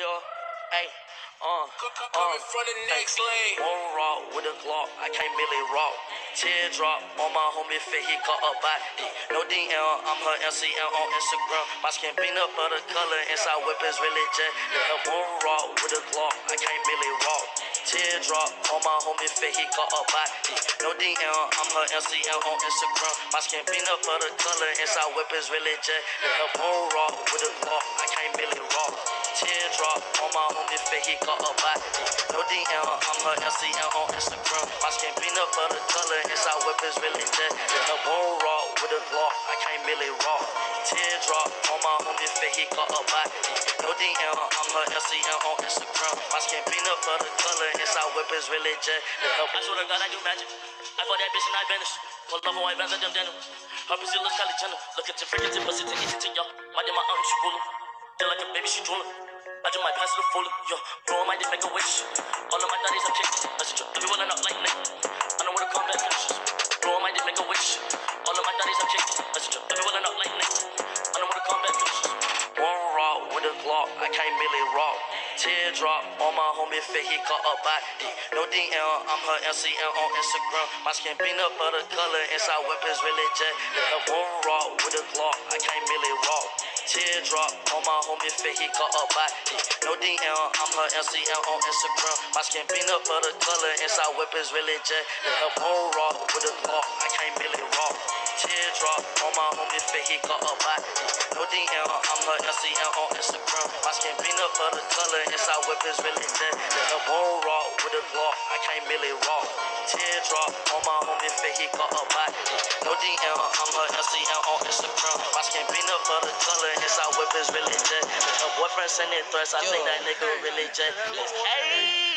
Yeah, hey, uh, Coming from the next lane. One rock with a Glock, I can't really rock. Teardrop on my homie fit, he caught a body. No DM, I'm her LCM on Instagram. My skin peanut butter color, inside whip is really jet. Yeah, one rock with a Glock, I can't really rock. Teardrop on my homie fit, he caught a body. No DM, I'm her LCM on Instagram. My skin peanut butter color, inside whip is really jet. Yeah, one rock with a Glock, fit, he caught a body. No DM, I'm her LCM on Instagram. My skin peanut butter color, inside whip is really jet. Yeah, one rock with a Glock, I can't really rock. Teardrop on my homie fit, he caught a body. No DM, I'm her LCM on Instagram. My skin peanut butter color, inside whip is really jet. I swear to God, I do magic. I fought that bitch and I vanished. Pull off a white bands of them denim. Her pussy looks Kylie Jenner. Look at your freaking pussy to eat it to y'all. My day, my aunt, she ruling. Feel like a baby, she drooling. I just might pass it a full yo. Bro, might just make a wish. All of my daddies are kicked. I said, if you wanna not like Nick, I know where the combat finishes. Bro, might just make a wish. All of my daddies are kicked. I said, if you wanna not like Nick, I know where the combat finishes. One rock with a Glock, I can't really rock. Teardrop on my homie fit, he caught a body. No DM, I'm her LCM on Instagram. My skin peanut butter color, inside is really jet. Yeah, one rock with a Glock, I can't. Teardrop on my homie fit, he caught a body. No DM, I'm her LCM on Instagram. My skin peanut butter color, inside is really jet. Yeah, one rock with a Glock, I can't really rock. Teardrop on my homie fit, he caught a body. No DM, I'm her LCM on Instagram. My skin peanut butter color, inside is really jet. Yeah, one rock with a Glock, I can't really rock. Teardrop on my homie fit, he caught a body. No DM, I'm her LCM is really jet. Her boyfriend sending threats, I think that nigga really jet. Hey!